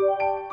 Bye.